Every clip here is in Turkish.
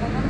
Gracias.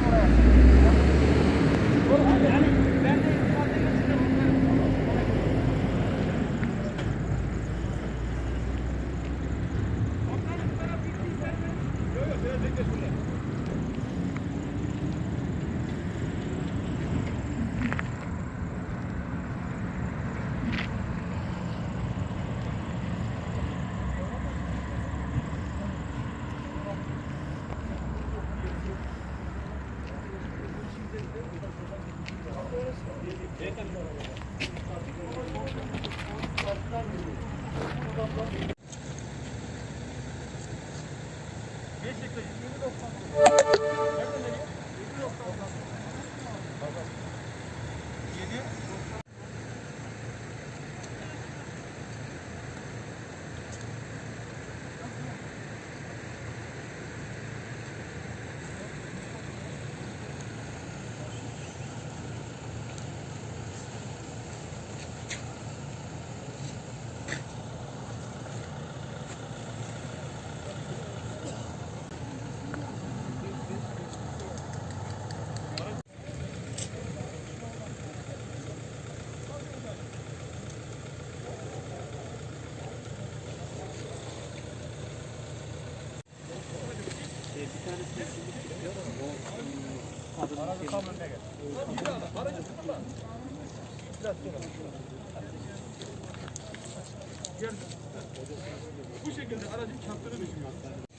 Beşiktaş'ın Aracı tam önüne gel. Aracı tutma. Biraz Gel. Bu şekilde aracın çarptığını düşünüyorum.